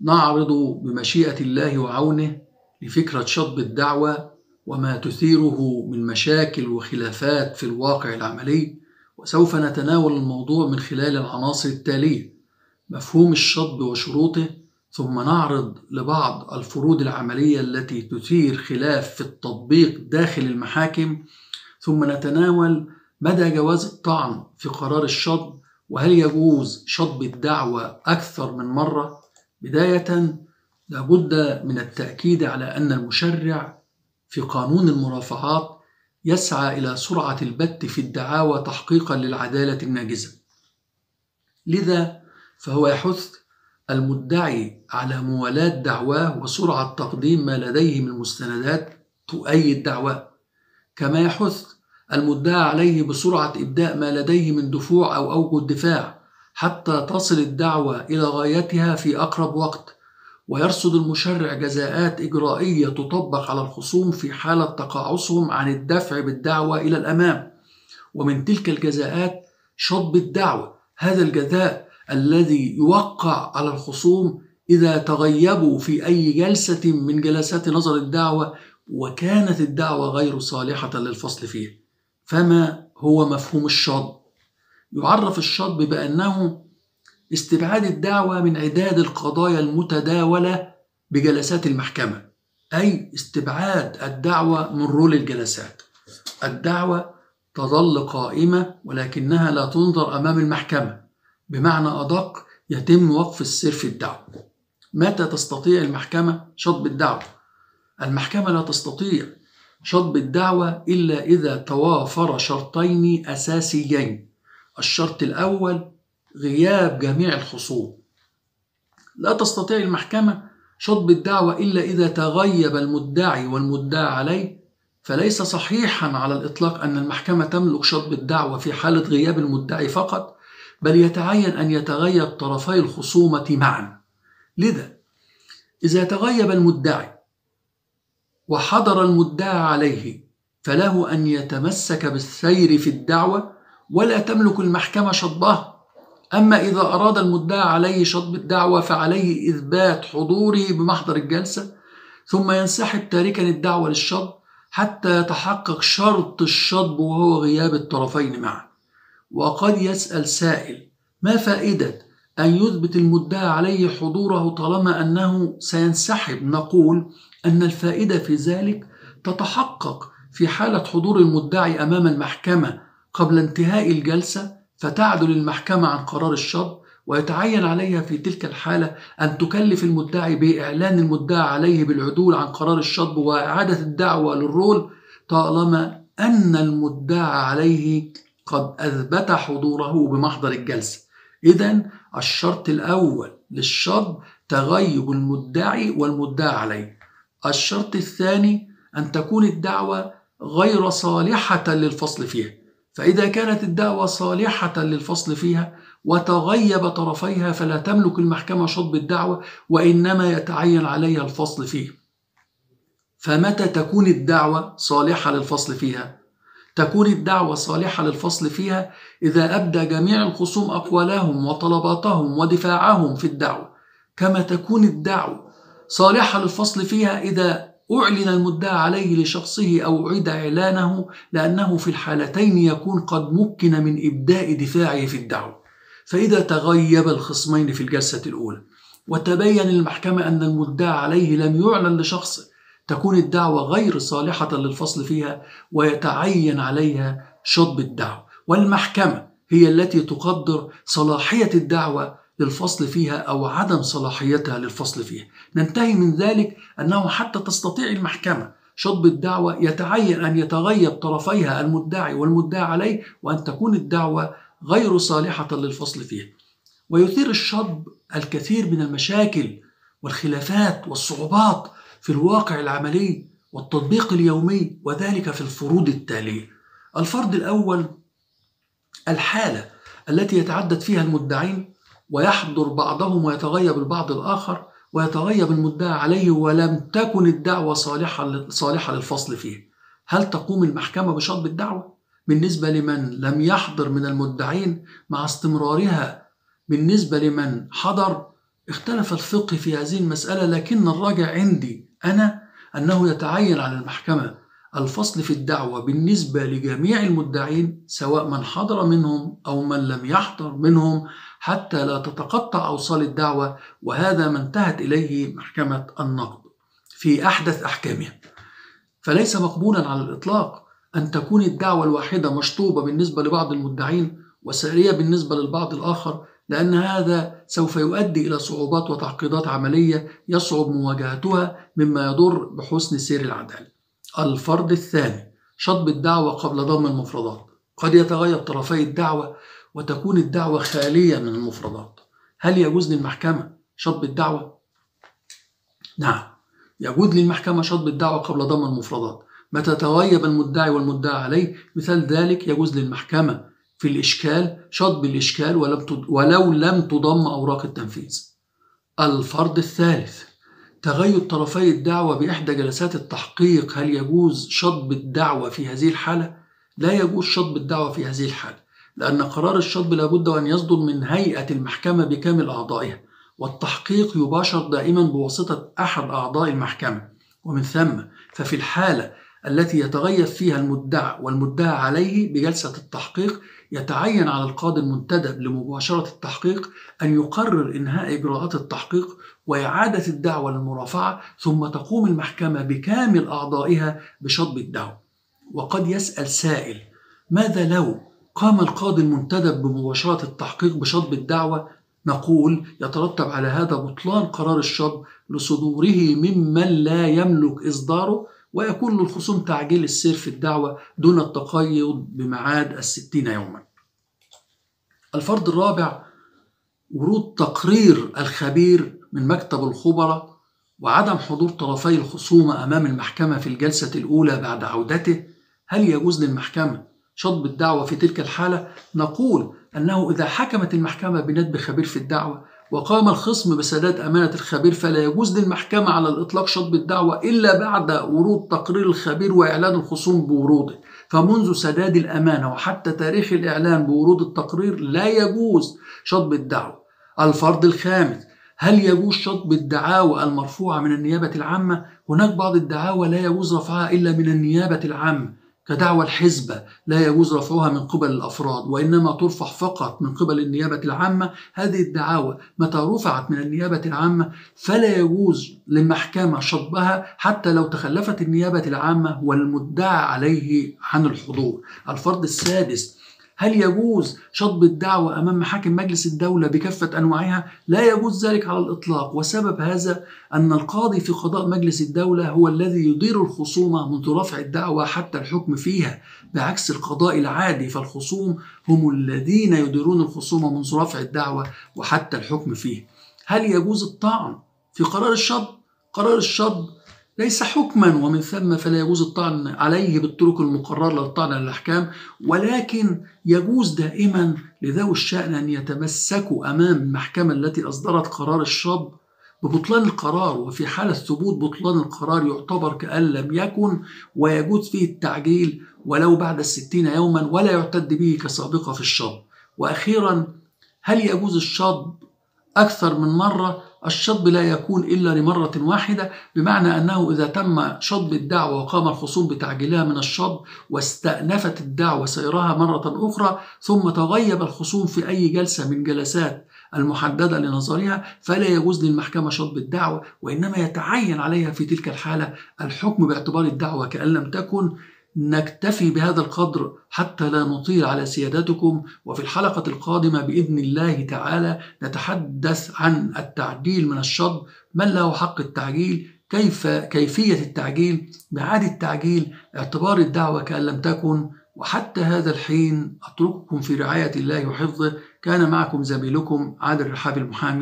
نعرض بمشيئة الله وعونه لفكرة شطب الدعوة وما تثيره من مشاكل وخلافات في الواقع العملي وسوف نتناول الموضوع من خلال العناصر التالية مفهوم الشطب وشروطه ثم نعرض لبعض الفروض العملية التي تثير خلاف في التطبيق داخل المحاكم ثم نتناول مدى جواز الطعن في قرار الشطب وهل يجوز شطب الدعوة أكثر من مرة؟ بداية لابد من التأكيد على أن المشرع في قانون المرافعات يسعى إلى سرعة البت في الدعاوى تحقيقا للعدالة الناجزة. لذا فهو يحث المدعي على موالاة دعواه وسرعة تقديم ما لديه من مستندات تؤيد دعواه. كما يحث المدعى عليه بسرعة إبداء ما لديه من دفوع أو أوجه الدفاع. حتى تصل الدعوة إلى غايتها في أقرب وقت. ويرصد المشرع جزاءات إجرائية تطبق على الخصوم في حالة تقاعسهم عن الدفع بالدعوة إلى الأمام. ومن تلك الجزاءات شطب الدعوة هذا الجزاء الذي يوقع على الخصوم إذا تغيبوا في أي جلسة من جلسات نظر الدعوة وكانت الدعوة غير صالحة للفصل فيها فما هو مفهوم الشطب؟ يعرف الشطب بأنه استبعاد الدعوة من عداد القضايا المتداولة بجلسات المحكمة أي استبعاد الدعوة من رول الجلسات. الدعوة تظل قائمة ولكنها لا تنظر أمام المحكمة بمعنى أدق يتم وقف السير في الدعوة. متى تستطيع المحكمة شطب الدعوة؟ المحكمة لا تستطيع شطب الدعوة إلا إذا توافر شرطين أساسيين. الشرط الأول غياب جميع الخصوم. لا تستطيع المحكمة شطب الدعوة إلا إذا تغيب المدعي والمدعى عليه فليس صحيحا على الإطلاق أن المحكمة تملك شطب الدعوة في حالة غياب المدعي فقط بل يتعين أن يتغيب طرفي الخصومة معا. لذا إذا تغيب المدعي وحضر المدعى عليه فله أن يتمسك بالسير في الدعوة ولا تملك المحكمة شطبها أما إذا أراد المدعى عليه شطب الدعوة فعليه إثبات حضوره بمحضر الجلسة ثم ينسحب تاركا الدعوة للشطب حتى يتحقق شرط الشطب وهو غياب الطرفين معا وقد يسأل سائل ما فائدة أن يثبت المدعى عليه حضوره طالما أنه سينسحب؟ نقول أن الفائدة في ذلك تتحقق في حالة حضور المدعي أمام المحكمة قبل انتهاء الجلسة فتعدل المحكمة عن قرار الشطب ويتعين عليها في تلك الحالة أن تكلف المدعي بإعلان المدعى عليه بالعدول عن قرار الشطب وإعادة الدعوة للرول طالما أن المدعى عليه قد أثبت حضوره بمحضر الجلسة. إذا الشرط الأول للشطب تغيب المدعي والمدعى عليه. الشرط الثاني أن تكون الدعوة غير صالحة للفصل فيها. فإذا كانت الدعوة صالحة للفصل فيها وتغيب طرفيها فلا تملك المحكمة شطب الدعوة وإنما يتعين عليها الفصل فيه فمتى تكون الدعوة صالحة للفصل فيها؟ تكون الدعوة صالحة للفصل فيها إذا أبدى جميع الخصوم أقوالهم وطلباتهم ودفاعهم في الدعوة كما تكون الدعوة صالحة للفصل فيها إذا أعلن المدعى عليه لشخصه أو أعيد إعلانه لأنه في الحالتين يكون قد مكن من إبداء دفاعه في الدعوة. فإذا تغيب الخصمين في الجلسة الأولى وتبين للمحكمة أن المدعى عليه لم يعلن لشخصه تكون الدعوة غير صالحة للفصل فيها ويتعين عليها شطب الدعوة. والمحكمة هي التي تقدر صلاحية الدعوة للفصل فيها أو عدم صلاحيتها للفصل فيها. ننتهي من ذلك أنه حتى تستطيع المحكمة شطب الدعوة يتعين أن يتغيب طرفيها المدعي والمدعى عليه وأن تكون الدعوة غير صالحة للفصل فيها. ويثير الشطب الكثير من المشاكل والخلافات والصعوبات في الواقع العملي والتطبيق اليومي وذلك في الفروض التالية. الفرض الأول الحالة التي يتعدد فيها المدعين ويحضر بعضهم ويتغيب البعض الآخر ويتغيب المدعى عليه ولم تكن الدعوة صالحة صالحة للفصل فيه. هل تقوم المحكمة بشطب الدعوة؟ بالنسبة لمن لم يحضر من المدعين مع استمرارها بالنسبة لمن حضر اختلف الفقه في هذه المسألة لكن الراجع عندي أنا أنه يتعين على المحكمة الفصل في الدعوة بالنسبة لجميع المدعين سواء من حضر منهم أو من لم يحضر منهم حتى لا تتقطع أوصال الدعوة وهذا ما انتهت إليه محكمة النقد في أحدث أحكامها فليس مقبولا على الإطلاق أن تكون الدعوة الواحدة مشطوبة بالنسبة لبعض المدعين وسارية بالنسبة للبعض الآخر لأن هذا سوف يؤدي إلى صعوبات وتعقيدات عملية يصعب مواجهتها مما يضر بحسن سير العدالة. الفرض الثاني شطب الدعوة قبل ضم المفردات. قد يتغير طرفي الدعوة وتكون الدعوة خالية من المفردات. هل يجوز للمحكمة شطب الدعوة؟ نعم، يجوز للمحكمة شطب الدعوة قبل ضم المفردات. متى تغيب المدعي والمدعى عليه مثال ذلك يجوز للمحكمة في الإشكال شطب الإشكال ولو لم تضم أوراق التنفيذ الفرض الثالث تغير طرفي الدعوة بإحدى جلسات التحقيق هل يجوز شطب الدعوة في هذه الحالة؟ لا يجوز شطب الدعوة في هذه الحالة لأن قرار الشطب لابد أن يصدر من هيئة المحكمة بكامل أعضائها والتحقيق يباشر دائما بواسطة أحد أعضاء المحكمة ومن ثم ففي الحالة التي يتغير فيها المدعى والمدعى عليه بجلسة التحقيق يتعين على القاضي المنتدب لمباشرة التحقيق أن يقرر إنهاء إجراءات التحقيق وإعادة الدعوة للمرافعة ثم تقوم المحكمة بكامل أعضائها بشطب الدعوة. وقد يسأل سائل ماذا لو قام القاضي المنتدب بمباشرة التحقيق بشطب الدعوة؟ نقول يترتب على هذا بطلان قرار الشطب لصدوره ممن لا يملك إصداره ويكون للخصوم تعجيل السير في الدعوة دون التقيد بمعاد الستين يوما الفرض الرابع ورود تقرير الخبير من مكتب الخبراء وعدم حضور طرفي الخصومة أمام المحكمة في الجلسة الأولى بعد عودته هل يجوز للمحكمة شطب الدعوة في تلك الحالة؟ نقول أنه إذا حكمت المحكمة بندب خبير في الدعوة وقام الخصم بسداد أمانة الخبير فلا يجوز للمحكمة على الإطلاق شطب الدعوة إلا بعد ورود تقرير الخبير وإعلان الخصوم بوروده. فمنذ سداد الأمانة وحتى تاريخ الإعلان بورود التقرير لا يجوز شطب الدعوة. الفرض الخامس هل يجوز شطب الدعاوى المرفوعة من النيابة العامة؟ هناك بعض الدعاوى لا يجوز رفعها إلا من النيابة العامة. كدعوى الحزبة لا يجوز رفعها من قبل الأفراد وإنما ترفع فقط من قبل النيابة العامة. هذه الدعاوى متى رفعت من النيابة العامة فلا يجوز للمحكمة شطبها حتى لو تخلفت النيابة العامة والمدعى عليه عن الحضور. الفرض السادس هل يجوز شطب الدعوة أمام محاكم مجلس الدولة بكافة أنواعها؟ لا يجوز ذلك على الإطلاق وسبب هذا أن القاضي في قضاء مجلس الدولة هو الذي يدير الخصومة منذ رفع الدعوة حتى الحكم فيها بعكس القضاء العادي فالخصوم هم الذين يديرون الخصومة منذ رفع الدعوة وحتى الحكم فيها هل يجوز الطعن في قرار الشطب؟ قرار الشطب ليس حكما ومن ثم فلا يجوز الطعن عليه بالطرق المقررة للطعن على الأحكام ولكن يجوز دائما لذوي الشأن أن يتمسكوا أمام المحكمة التي أصدرت قرار الشطب ببطلان القرار وفي حالة ثبوت بطلان القرار يعتبر كأن لم يكن ويجوز فيه التعجيل ولو بعد الستين يوما ولا يعتد به كسابقة في الشطب وأخيرا هل يجوز الشطب أكثر من مرة؟ الشطب لا يكون إلا لمرة واحدة بمعنى أنه إذا تم شطب الدعوة وقام الخصوم بتعجيلها من الشطب واستأنفت الدعوة سيرها مرة أخرى ثم تغيب الخصوم في أي جلسة من جلسات المحددة لنظرها فلا يجوز للمحكمة شطب الدعوة وإنما يتعين عليها في تلك الحالة الحكم باعتبار الدعوة كأن لم تكن نكتفي بهذا القدر حتى لا نطيل على سيادتكم وفي الحلقة القادمة بإذن الله تعالى نتحدث عن التعديل من الشطب من له حق التعجيل كيف كيفية التعجيل معاد التعجيل اعتبار الدعوة كأن لم تكن وحتى هذا الحين أترككم في رعاية الله وحفظه. كان معكم زميلكم عادل الرحاب المحامي.